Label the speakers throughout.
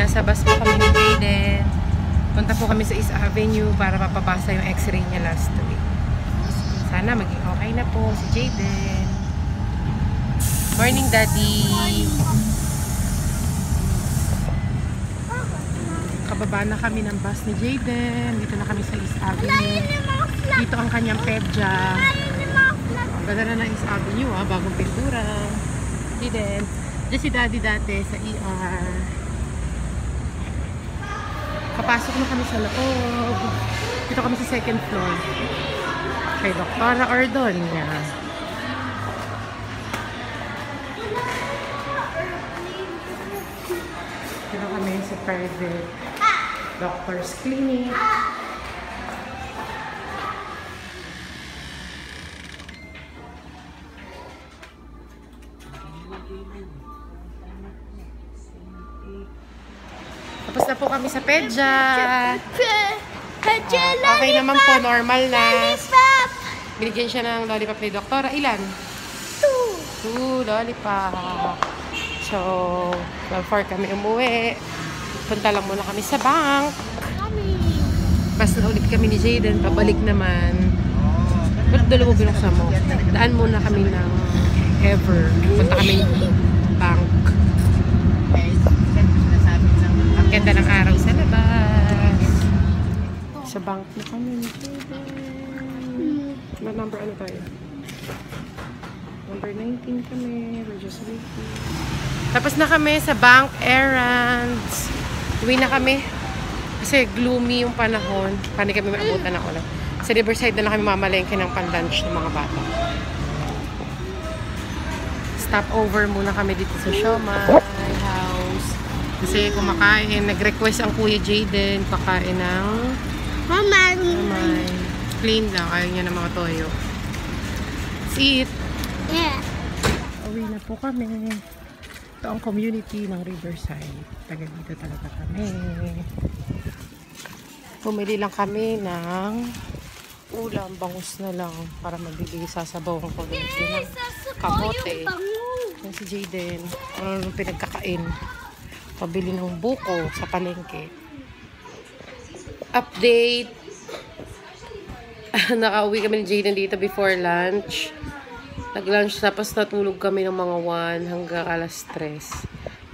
Speaker 1: nasa bus po kami ni Jaden. Punta po kami sa East Avenue para mapapasa yung x-ray niya last week. Sana maging okay na po si Jaden. Morning, Daddy. Kababa na kami ng bus ni Jaden. Dito na kami sa East Avenue. Dito ang kanyang pedja. Ang ganda na ng East Avenue, ah. Bagong pintura. Jaden. Diyan si Daddy dati sa ER. Kapasok na kami sa loob. Dito kami sa second floor. Kay Doktora Ordonia. Dito kami sa private doctor's clinic. Tapos na po kami sa pedja. Ah, okay naman po, normal na. Binigyan siya ng lollipop ni Doktora. Ilan? Two lollipop. So, 12 kami umuwi. Punta lang muna kami sa bank. Basta na ulit kami ni Jaden. Pabalik naman. Ba't dalawa binuksan mo? Daan muna kami ng Ever. Punta kami bank. Ang ganda ng araw sa labas. Sa bank na kami. Na number ano tayo? Number 19 kami. We're just waiting. Tapos na kami sa bank errands. Uwi na kami. Kasi gloomy yung panahon. Paano kami maabutan ng ulan. Sa Riverside na lang kami mamalengke ng pan-lunch ng mga bata. Stop over muna kami dito sa house. Kasi kumakain. Nag-request ang Kuya Jaden pakain ng
Speaker 2: Mama,
Speaker 1: Siomay. Plain lang. Ayaw niya ng mga toyo. See it.
Speaker 2: yeah.
Speaker 1: Uwi na po kami. Ito ang community ng Riverside. Taga dito talaga kami. Pumili lang kami ng ulam, bangus na lang para magbibigay sasabaw ang community ng kamote. Yan si Jaden. Ano nung pinagkakain. Pabili ng buko sa palengke. Update. Nakauwi kami ni Jaden dito before lunch. Nag-lunch tapos natulog kami ng mga 1 hanggang alas 3.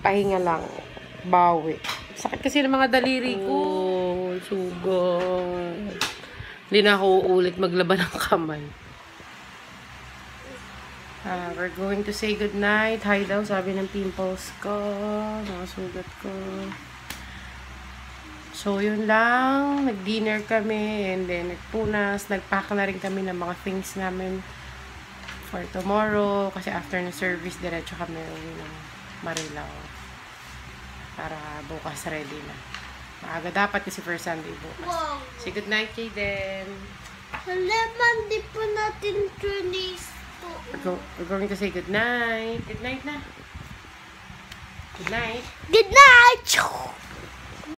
Speaker 1: Pahinga lang. Bawi. Sakit kasi ng mga daliri ko. Oh, sugar. Hindi na ako uulit maglaban ng kamay. Ah, we're going to say goodnight. Hi daw, sabi ng pimples ko. Mga sugat ko. So, yun lang. Nag-dinner kami and then nagpunas. Nagpack na rin kami ng mga things namin for tomorrow. Kasi after na service, diretso kami uwi ng Marilao. Para bukas ready na. Maaga dapat kasi first Sunday bukas.
Speaker 2: Wow.
Speaker 1: Say goodnight, Jaden.
Speaker 2: Alaman, di po natin tunis.
Speaker 1: We're, go we're going to say goodnight. Good night na. Good night.
Speaker 2: Good night!